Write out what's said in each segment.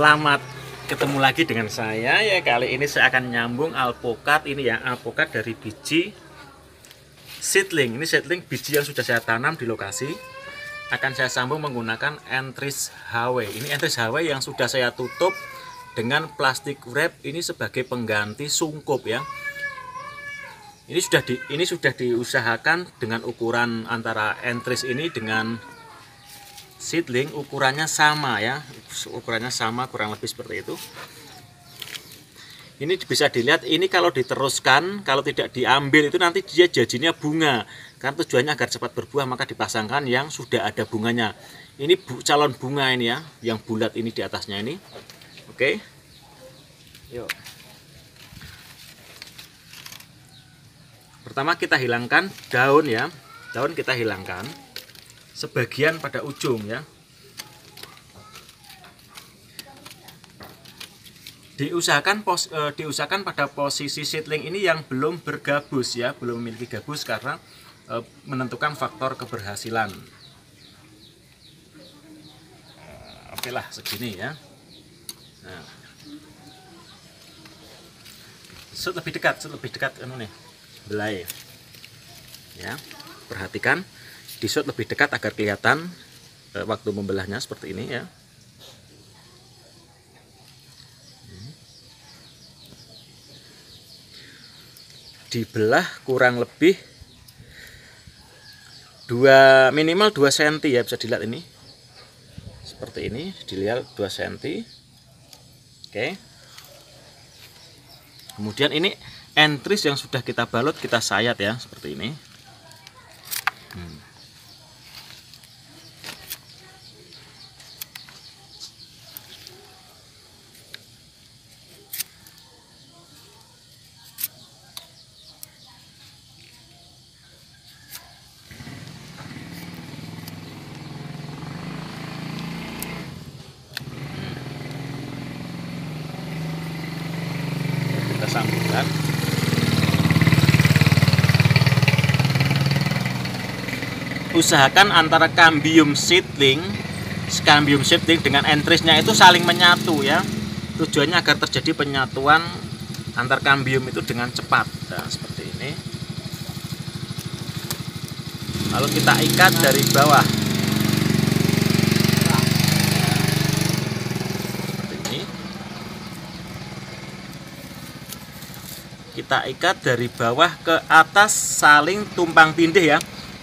Selamat ketemu lagi dengan saya ya. Kali ini saya akan nyambung alpukat ini ya, alpukat dari biji seedling. Ini seedling biji yang sudah saya tanam di lokasi. Akan saya sambung menggunakan entris HW. Ini entris HW yang sudah saya tutup dengan plastik wrap ini sebagai pengganti sungkup ya. Ini sudah di ini sudah diusahakan dengan ukuran antara entris ini dengan seedling ukurannya sama ya. Ukurannya sama kurang lebih seperti itu. Ini bisa dilihat ini kalau diteruskan kalau tidak diambil itu nanti dia jadinya bunga. Kan tujuannya agar cepat berbuah maka dipasangkan yang sudah ada bunganya. Ini bu, calon bunga ini ya yang bulat ini di atasnya ini. Oke. Yuk. Pertama kita hilangkan daun ya. Daun kita hilangkan sebagian pada ujung ya. Diusahakan pos, e, diusahakan pada posisi seedling ini yang belum bergabus ya belum memiliki gabus karena e, menentukan faktor keberhasilan. E, oke lah segini ya. Nah. set lebih dekat set lebih dekat ini nih belai. Ya perhatikan di shot lebih dekat agar kelihatan e, waktu membelahnya seperti ini ya. Dibelah kurang lebih dua minimal 2 cm ya bisa dilihat ini. Seperti ini dilihat 2 cm oke. Kemudian ini entris yang sudah kita balut kita sayat ya seperti ini. Hmm. Usahakan antara cambium seedling cambium seedling dengan entrisnya itu saling menyatu ya. Tujuannya agar terjadi penyatuan antar cambium itu dengan cepat. Nah, seperti ini. Lalu kita ikat dari bawah. Kita ikat dari bawah ke atas saling tumpang tindih ya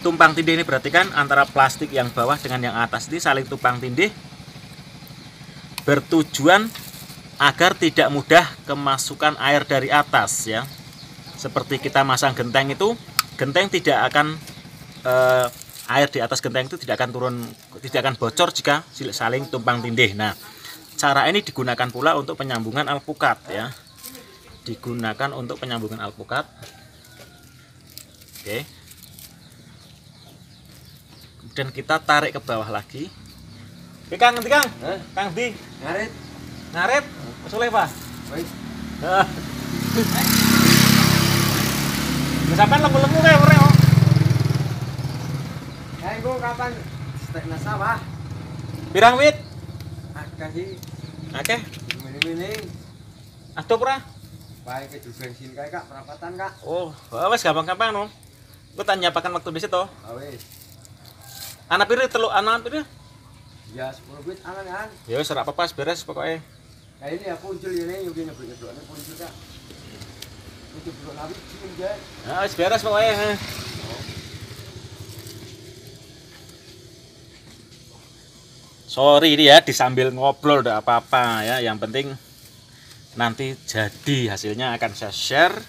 tumpang tindih ini berarti kan antara plastik yang bawah dengan yang atas ini saling tumpang tindih bertujuan agar tidak mudah kemasukan air dari atas ya. Seperti kita masang genteng itu genteng tidak akan eh, air di atas genteng itu tidak akan turun tidak akan bocor jika saling tumpang tindih. Nah cara ini digunakan pula untuk penyambungan alpukat ya. Digunakan untuk penyambungan alpukat. Oke kemudian kita tarik ke bawah lagi oke kang nanti kang eh? kang di ngarit ngarit soleh pak baik sampai lemu-lemu kayak oh. Kayak gue kapan stek nasabah? Pirang wit? Akeh sih. Akeh. Mini-mini. Aduh? Baik itu bensin kayak kak perapatan kak. Oh, wes gampang-gampang no. Gue tanya pakan waktu di situ. Awes. Anak piri telur anak piri? Ya sepuluh bit anak kan. Ya wes apa-apa beres pokoknya. Kayak ini ya muncul ini yuki nyebruk nyebruk ini muncul kak. Muncul nyebruk nabi cium dia. Nah, beres pokoknya. Sorry ini ya disambil ngobrol udah apa-apa ya. Yang penting nanti jadi hasilnya akan saya share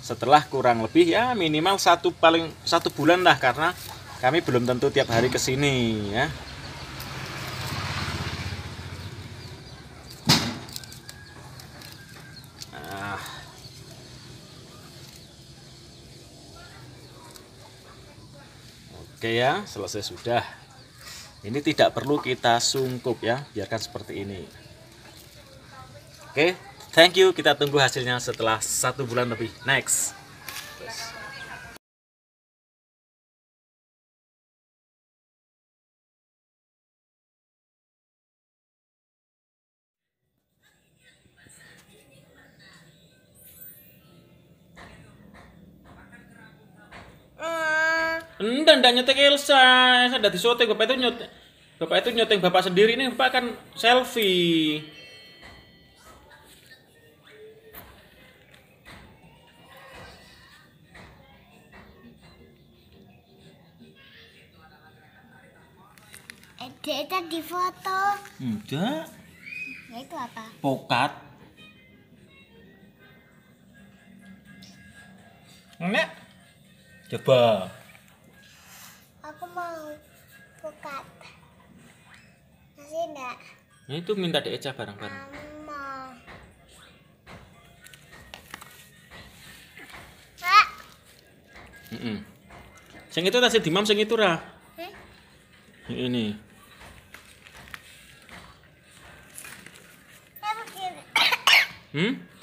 setelah kurang lebih ya minimal satu paling satu bulan lah karena kami belum tentu tiap hari ke sini ya nah. oke ya selesai sudah ini tidak perlu kita sungkup ya biarkan seperti ini Oke, thank you. Kita tunggu hasilnya setelah satu bulan lebih. Next. Enggak, enggak nyetek Elsa. Elsa udah disotek. Bapak itu nyot Bapak itu nyoteng bapak sendiri ini Bapak kan selfie. Dek tadi foto. Enggak. Ya itu apa? Pokat. Enggak. Coba. Nah, itu minta di Eca bareng-bareng. Kak. Heeh. Sing itu tasih dimam sing itu ra. Hmm? Ini. Hmm?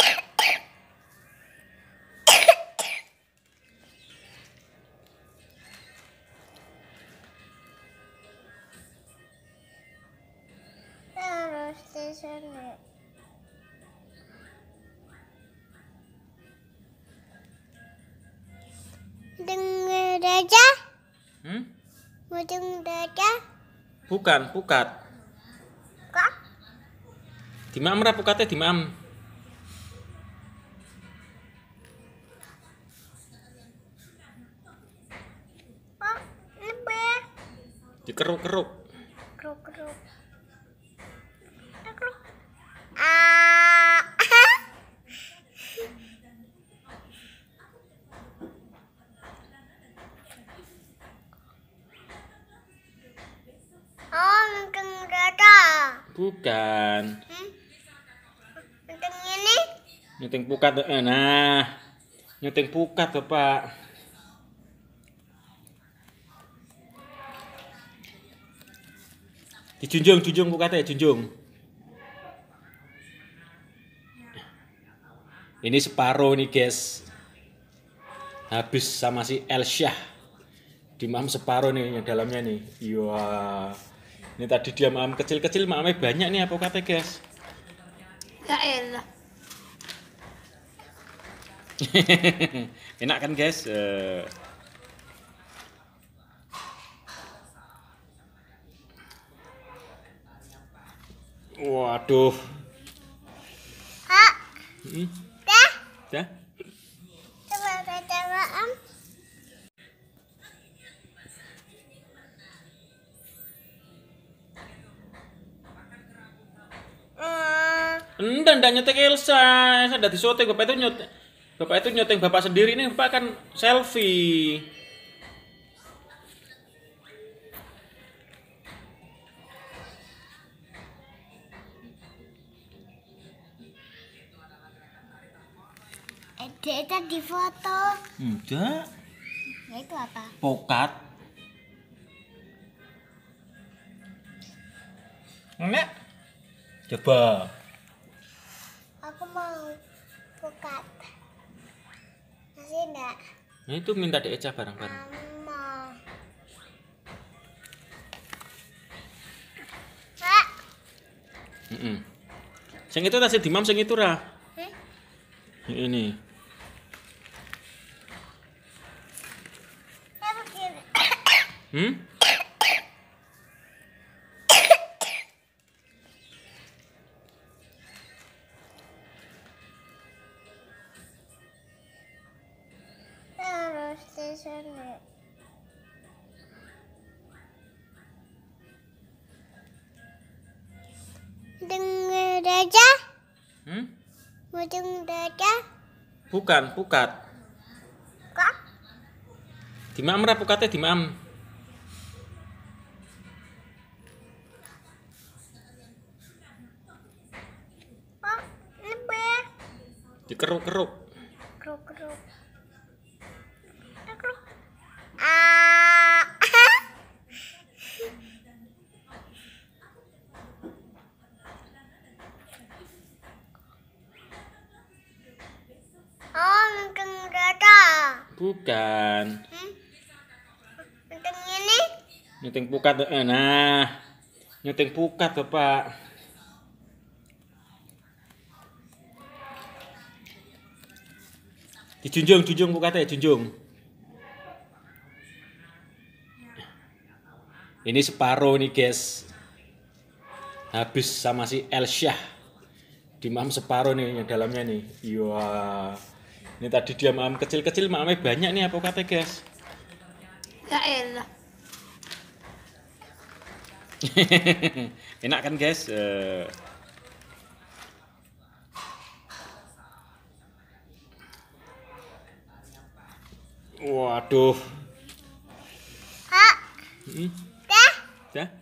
Sini. Dengar aja. Hmm? Mau dengar aja. Bukan, pukat. Kak. Dimam ra pukatnya dimam. Oh. Dikeruk-keruk. Bukan. Hmm? Ini? Nyuting pukat. eh, Nah. Nyuting pukat, Bapak. Dijunjung, junjung pukatnya, junjung. Ini separuh nih, guys. Habis sama si Elsyah. Dimam separuh nih yang dalamnya nih. Iya. Ini tadi dia mam kecil-kecil, mamnya banyak nih apa kata, guys. Ya elah. Enak kan guys? Eh, Waduh. Kak, Hmm, dah. dah. Enggak, enggak nyetek Elsa. Elsa udah disotek. Bapak itu nyot Bapak itu nyoteng bapak sendiri ini Bapak kan selfie. Dek tadi foto. Enggak. Ya itu apa? Pokat. Enggak. Coba. Nah, itu minta di Eca bareng-bareng. Kak. Heeh. Sing itu tasih dimam sing itu ra. Hmm? Ini. Ya. Hmm? Di sini. Dengar aja. Hmm? Mau dengar aja. Bukan, pukat. Kak. Dimam ra pukatnya dimam. Oh. Dikeruk-keruk. Bukan. Hmm? Ini? Nyuting pukat. eh, Nah. Nyuting pukat, Bapak. Dijunjung, junjung pukatnya, junjung. Ini separuh nih guys. Habis sama si Elsyah. Dimam separuh nih yang dalamnya nih. Iya. Ini tadi dia mam kecil-kecil mamnya banyak nih alpukatnya guys. Ya elah. Enak kan guys? Eh, Waduh. Kak, Hmm, dah, dah.